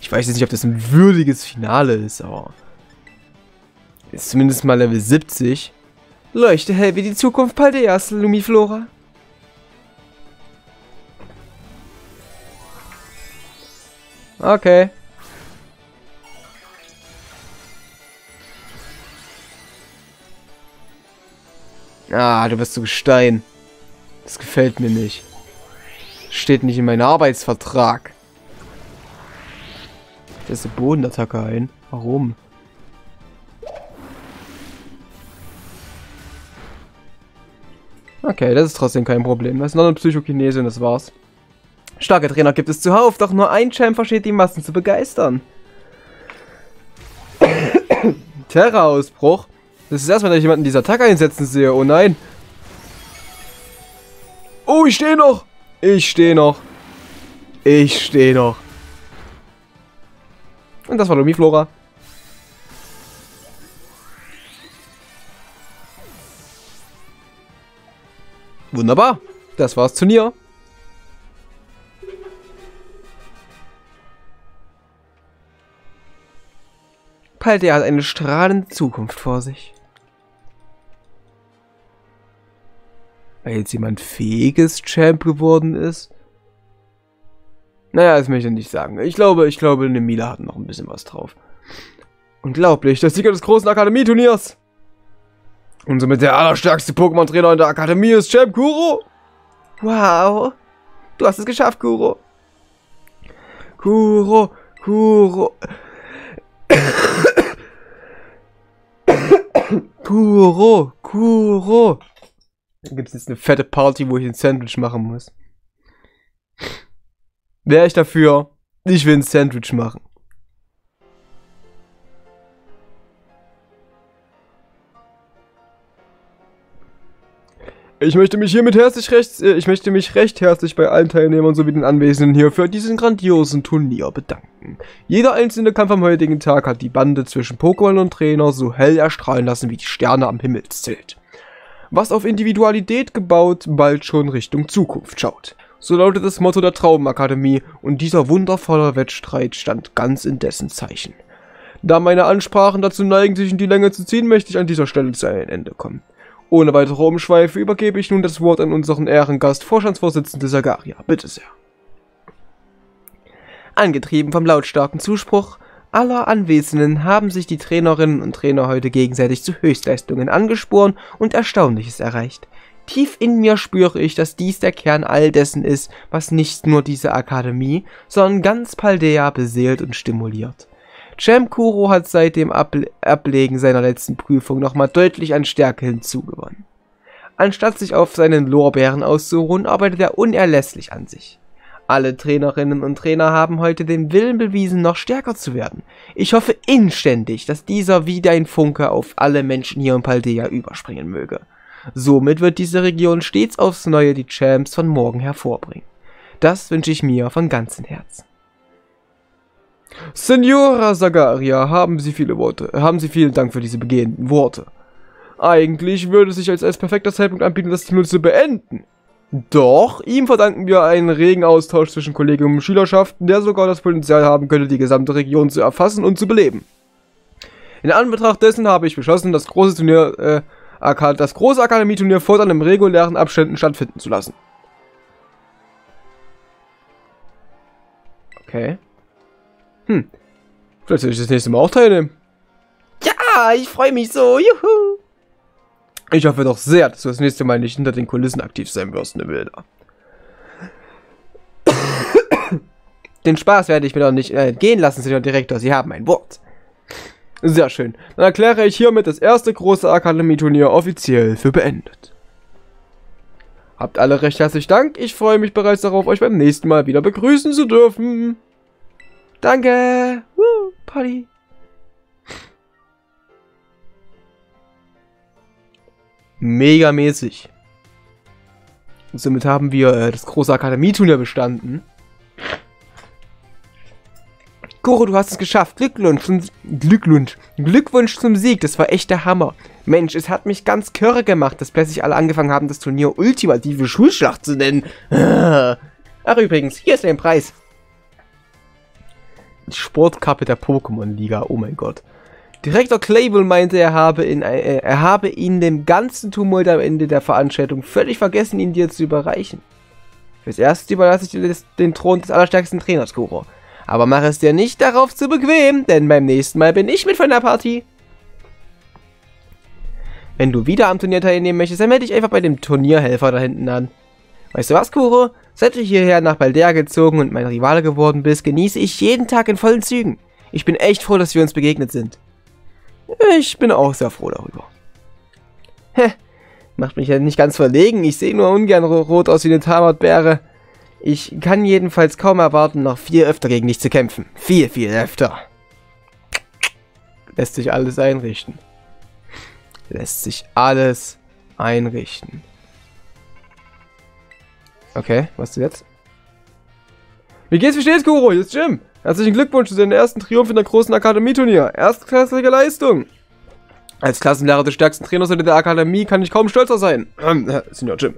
A: Ich weiß jetzt nicht, ob das ein würdiges Finale ist, aber... Ist zumindest mal Level 70. Leuchte hell wie die Zukunft Paldeas, Lumiflora. Okay. Ah, du bist zu Gestein. Das gefällt mir nicht. Steht nicht in meinem Arbeitsvertrag. Ist eine Bodenattacke ein. Warum? Okay, das ist trotzdem kein Problem. Das ist noch eine Psychokinese und das war's. Starke Trainer gibt es zuhauf, doch nur ein Champ versteht die Massen zu begeistern. *coughs* Terra-Ausbruch? Das ist erstmal, dass ich jemanden diese Attacke einsetzen sehe. Oh nein. Oh, ich stehe noch. Ich stehe noch. Ich stehe noch. Und das war Lumiflora. Wunderbar. Das war's Turnier. Paltea hat eine strahlende Zukunft vor sich. Weil jetzt jemand fähiges Champ geworden ist. Naja, das möchte ich nicht sagen. Ich glaube, ich glaube, eine Mila hat noch ein bisschen was drauf. Unglaublich, der Sieger des großen Akademieturniers. Und somit der allerstärkste Pokémon-Trainer in der Akademie ist Champ Kuro. Wow. Du hast es geschafft, Kuro. Kuro, Kuro. *coughs* Kuro, Kuro. Gibt es jetzt eine fette Party, wo ich ein Sandwich machen muss. Wäre ich dafür? Ich will ein Sandwich machen. Ich möchte mich hiermit herzlich recht, äh, ich möchte mich recht herzlich bei allen Teilnehmern sowie den Anwesenden hier für diesen grandiosen Turnier bedanken. Jeder einzelne Kampf am heutigen Tag hat die Bande zwischen Pokémon und Trainer so hell erstrahlen lassen wie die Sterne am Himmelszelt. Was auf Individualität gebaut bald schon Richtung Zukunft schaut. So lautet das Motto der Traubenakademie und dieser wundervolle Wettstreit stand ganz in dessen Zeichen. Da meine Ansprachen dazu neigen, sich in die Länge zu ziehen, möchte ich an dieser Stelle zu einem Ende kommen. Ohne weitere Umschweife übergebe ich nun das Wort an unseren Ehrengast, Vorstandsvorsitzende Sagaria. Bitte sehr. Angetrieben vom lautstarken Zuspruch aller Anwesenden haben sich die Trainerinnen und Trainer heute gegenseitig zu Höchstleistungen angesporen und Erstaunliches erreicht. Tief in mir spüre ich, dass dies der Kern all dessen ist, was nicht nur diese Akademie, sondern ganz Paldea beseelt und stimuliert. Champ Kuro hat seit dem Able Ablegen seiner letzten Prüfung nochmal deutlich an Stärke hinzugewonnen. Anstatt sich auf seinen Lorbeeren auszuruhen, arbeitet er unerlässlich an sich. Alle Trainerinnen und Trainer haben heute den Willen bewiesen, noch stärker zu werden. Ich hoffe inständig, dass dieser wie ein Funke auf alle Menschen hier in Paldea überspringen möge. Somit wird diese Region stets aufs Neue die Champs von morgen hervorbringen. Das wünsche ich mir von ganzem Herzen. Senora Sagaria, haben Sie viele Worte, haben Sie vielen Dank für diese begehenden Worte. Eigentlich würde sich als, als perfekter Zeitpunkt anbieten, das Turnier zu beenden. Doch, ihm verdanken wir einen regen Austausch zwischen Kollegium und Schülerschaften, der sogar das Potenzial haben könnte, die gesamte Region zu erfassen und zu beleben. In Anbetracht dessen habe ich beschlossen, das große Turnier, äh, das große Akademieturnier fortan im regulären Abständen stattfinden zu lassen. Okay. Hm. Vielleicht soll ich das nächste Mal auch teilnehmen. Ja, ich freue mich so. Juhu. Ich hoffe doch sehr, dass du das nächste Mal nicht hinter den Kulissen aktiv sein wirst, ne Wilder. *coughs* Den Spaß werde ich mir doch nicht äh, entgehen lassen, Senior Direktor. Sie haben ein Wort. Sehr schön. Dann erkläre ich hiermit das erste große Akademieturnier offiziell für beendet. Habt alle recht herzlich Dank. Ich freue mich bereits darauf, euch beim nächsten Mal wieder begrüßen zu dürfen. Danke. Woo, Party. Megamäßig. Und somit haben wir äh, das große Akademieturnier bestanden. Goro, du hast es geschafft. Glückwunsch zum, Glückwunsch. Glückwunsch zum Sieg. Das war echt der Hammer. Mensch, es hat mich ganz körre gemacht, dass plötzlich alle angefangen haben, das Turnier ultimative Schulschlacht zu nennen. *laughs* Ach übrigens, hier ist dein Preis. Die Sportkappe der Pokémon-Liga. Oh mein Gott. Direktor Claybull meinte, er habe, in, äh, er habe ihn dem ganzen Tumult am Ende der Veranstaltung völlig vergessen, ihn dir zu überreichen. Fürs Erste überlasse ich dir den Thron des allerstärksten Trainers, Kuro. Aber mach es dir nicht darauf zu bequem, denn beim nächsten Mal bin ich mit von der Party. Wenn du wieder am Turnier teilnehmen möchtest, dann melde dich einfach bei dem Turnierhelfer da hinten an. Weißt du was, Kuro? Seit du hierher nach Baldea gezogen und mein Rivale geworden bist, genieße ich jeden Tag in vollen Zügen. Ich bin echt froh, dass wir uns begegnet sind. Ich bin auch sehr froh darüber. Heh, macht mich ja nicht ganz verlegen. Ich sehe nur ungern rot aus wie eine Tamatbeere. Ich kann jedenfalls kaum erwarten, noch viel öfter gegen dich zu kämpfen. Viel, viel öfter. Lässt sich alles einrichten. Lässt sich alles einrichten. Okay, was ist jetzt? Wie geht's, wie steht's, Kuro? Hier ist Jim. Herzlichen Glückwunsch zu deinem ersten Triumph in der großen Akademieturnier. Erstklassige Leistung. Als Klassenlehrer des stärksten Trainers in der Akademie kann ich kaum stolzer sein. Ähm, äh, Senior Jim.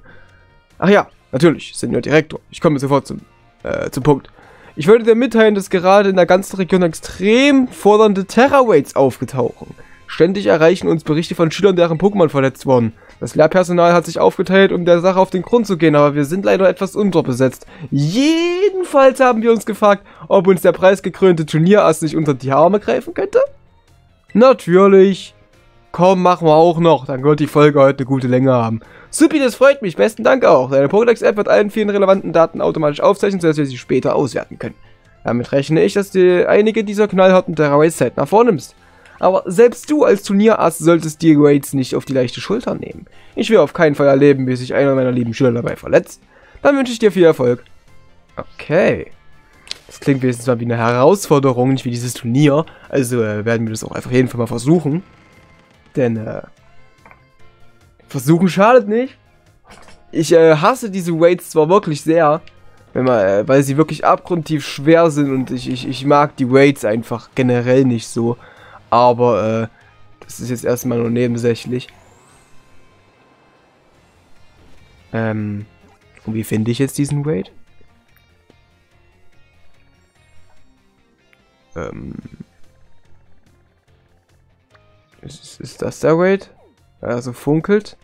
A: Ach ja, natürlich, Senior Direktor. Ich komme sofort zum, äh, zum Punkt. Ich wollte dir mitteilen, dass gerade in der ganzen Region extrem fordernde Terraweights aufgetauchen. Ständig erreichen uns Berichte von Schülern, deren Pokémon verletzt wurden. Das Lehrpersonal hat sich aufgeteilt, um der Sache auf den Grund zu gehen, aber wir sind leider etwas unterbesetzt. Jedenfalls haben wir uns gefragt, ob uns der preisgekrönte Turnierass nicht unter die Arme greifen könnte? Natürlich. Komm, machen wir auch noch. Dann wird die Folge heute eine gute Länge haben. Supi, das freut mich. Besten Dank auch. Deine Pokédex-App wird allen vielen relevanten Daten automatisch aufzeichnen, sodass wir sie später auswerten können. Damit rechne ich, dass du einige dieser knallharten Terraways zeitnah vornimmst. Aber selbst du als Turnierass solltest die Raids nicht auf die leichte Schulter nehmen. Ich will auf keinen Fall erleben, wie sich einer meiner lieben Schüler dabei verletzt. Dann wünsche ich dir viel Erfolg. Okay. Das klingt wenigstens mal wie eine Herausforderung, nicht wie dieses Turnier. Also äh, werden wir das auch einfach jeden Fall mal versuchen. Denn, äh, versuchen schadet nicht. Ich äh, hasse diese Raids zwar wirklich sehr, wenn man, äh, weil sie wirklich abgrundtief schwer sind und ich, ich, ich mag die Raids einfach generell nicht so. Aber äh, das ist jetzt erstmal nur nebensächlich. Ähm, und wie finde ich jetzt diesen Raid? Ähm, ist, ist das der Raid? Also funkelt?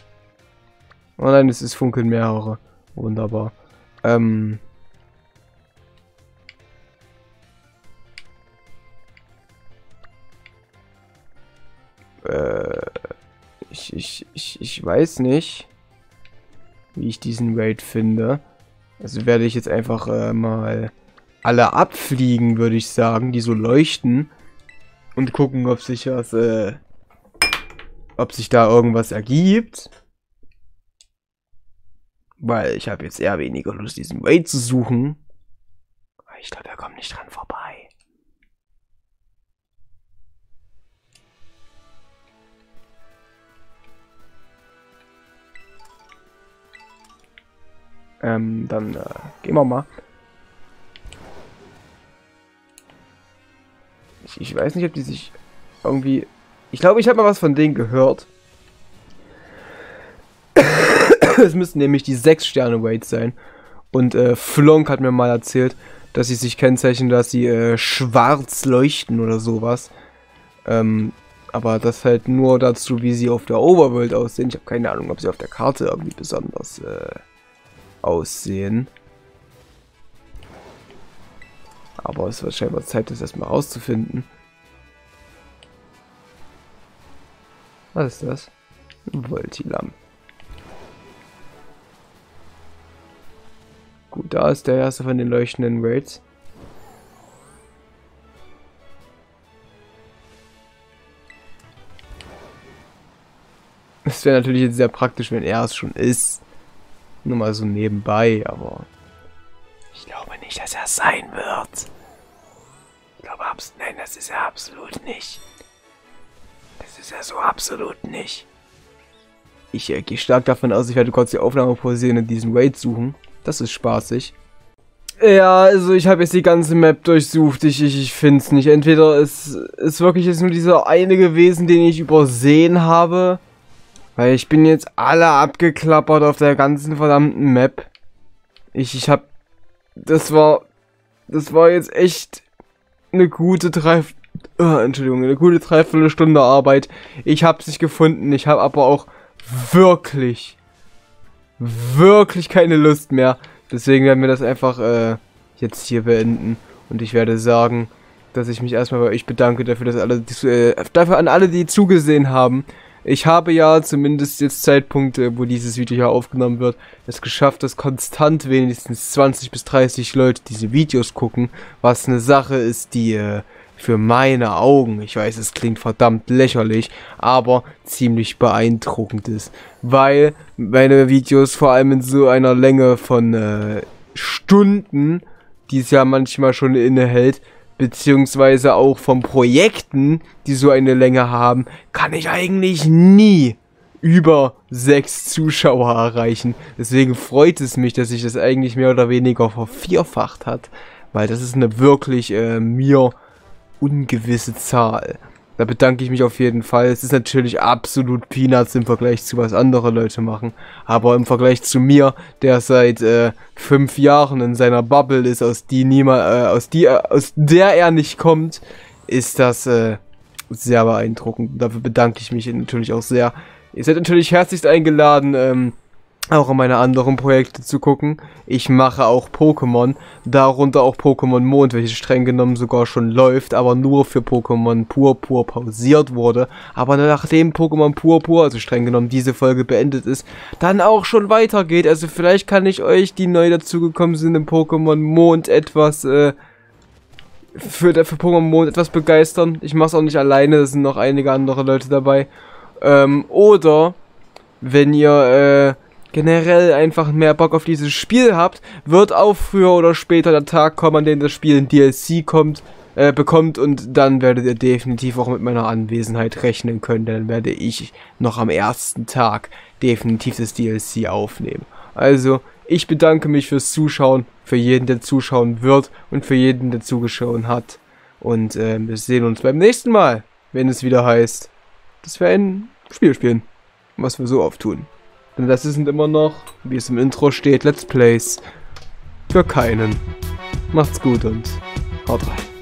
A: Oh nein, es ist funkeln mehrere. Wunderbar. Ähm, Äh, ich, ich, ich, ich weiß nicht, wie ich diesen Raid finde. Also werde ich jetzt einfach äh, mal alle abfliegen, würde ich sagen, die so leuchten. Und gucken, ob sich was, äh, ob sich da irgendwas ergibt. Weil ich habe jetzt eher weniger Lust, diesen Raid zu suchen. Ich glaube, er kommt nicht dran vorbei. Ähm, dann äh, gehen wir mal. Ich, ich, weiß nicht, ob die sich irgendwie... Ich glaube, ich habe mal was von denen gehört. *coughs* es müssten nämlich die 6 Sterne Weights sein. Und äh, Flonk hat mir mal erzählt, dass sie sich kennzeichnen, dass sie äh, schwarz leuchten oder sowas. Ähm, aber das halt nur dazu, wie sie auf der Overworld aussehen. Ich habe keine Ahnung, ob sie auf der Karte irgendwie besonders äh, aussehen. Aber es wird scheinbar Zeit, das erstmal rauszufinden. Was ist das? Voltilam. Gut, da ist der erste von den leuchtenden Raids. Es wäre natürlich jetzt sehr praktisch, wenn er es schon ist. Nur mal so nebenbei, aber ich glaube nicht, dass er sein wird. Ich glaube, nein, das ist er absolut nicht. Das ist er so absolut nicht. Ich äh, gehe stark davon aus, ich werde kurz die Aufnahme pausieren und diesen Raid suchen. Das ist spaßig. Ja, also ich habe jetzt die ganze Map durchsucht. Ich, ich, ich finde es nicht. Entweder es ist wirklich jetzt nur dieser eine gewesen, den ich übersehen habe. Weil ich bin jetzt alle abgeklappert auf der ganzen verdammten Map. Ich, ich hab... Das war... Das war jetzt echt eine gute drei... Oh, Entschuldigung, eine gute Dreiviertelstunde Arbeit. Ich hab's nicht gefunden. Ich habe aber auch wirklich... Wirklich keine Lust mehr Deswegen werden wir das einfach äh, jetzt hier beenden. Und ich werde sagen, dass ich mich erstmal bei euch bedanke dafür, dass alle, äh, dafür an alle, die zugesehen haben. Ich habe ja zumindest jetzt Zeitpunkte, wo dieses Video hier aufgenommen wird, es geschafft, dass konstant wenigstens 20 bis 30 Leute diese Videos gucken, was eine Sache ist, die äh, für meine Augen, ich weiß, es klingt verdammt lächerlich, aber ziemlich beeindruckend ist. Weil meine Videos vor allem in so einer Länge von äh, Stunden, die es ja manchmal schon innehält, beziehungsweise auch von Projekten, die so eine Länge haben, kann ich eigentlich nie über sechs Zuschauer erreichen. Deswegen freut es mich, dass sich das eigentlich mehr oder weniger vervierfacht hat, weil das ist eine wirklich äh, mir ungewisse Zahl. Da bedanke ich mich auf jeden Fall. Es ist natürlich absolut Peanuts im Vergleich zu was andere Leute machen. Aber im Vergleich zu mir, der seit äh, fünf Jahren in seiner Bubble ist, aus die niemand, äh, aus die, äh, aus der er nicht kommt, ist das äh, sehr beeindruckend. Dafür bedanke ich mich natürlich auch sehr. Ihr seid natürlich herzlichst eingeladen, ähm, auch in meine anderen Projekte zu gucken. Ich mache auch Pokémon, darunter auch Pokémon Mond, welches streng genommen sogar schon läuft, aber nur für Pokémon Purpur pausiert wurde. Aber nachdem Pokémon Purpur, also streng genommen diese Folge beendet ist, dann auch schon weitergeht. Also vielleicht kann ich euch, die neu dazugekommen sind im Pokémon Mond, etwas äh, für, für Pokémon Mond etwas begeistern. Ich mache es auch nicht alleine, es sind noch einige andere Leute dabei. Ähm, oder wenn ihr äh, generell einfach mehr Bock auf dieses Spiel habt, wird auch früher oder später der Tag kommen, an dem das Spiel in DLC kommt, äh, bekommt und dann werdet ihr definitiv auch mit meiner Anwesenheit rechnen können, dann werde ich noch am ersten Tag definitiv das DLC aufnehmen. Also, ich bedanke mich fürs Zuschauen, für jeden, der zuschauen wird und für jeden, der zugeschaut hat. Und äh, wir sehen uns beim nächsten Mal, wenn es wieder heißt, dass wir ein Spiel spielen, was wir so oft tun. Denn das sind immer noch, wie es im Intro steht, Let's Plays für keinen. Macht's gut und haut rein.